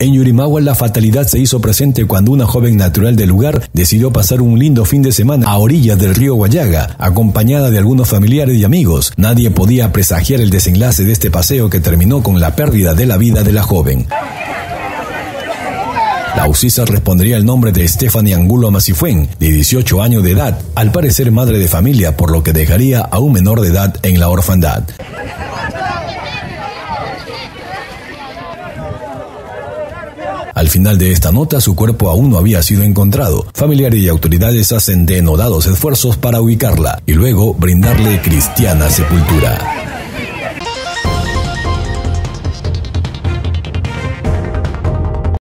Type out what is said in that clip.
En Yurimagua la fatalidad se hizo presente cuando una joven natural del lugar decidió pasar un lindo fin de semana a orillas del río Guayaga, acompañada de algunos familiares y amigos. Nadie podía presagiar el desenlace de este paseo que terminó con la pérdida de la vida de la joven. La UCISA respondería el nombre de Stephanie Angulo Masifuen, de 18 años de edad, al parecer madre de familia, por lo que dejaría a un menor de edad en la orfandad. Al final de esta nota, su cuerpo aún no había sido encontrado. Familiares y autoridades hacen denodados esfuerzos para ubicarla y luego brindarle cristiana sepultura.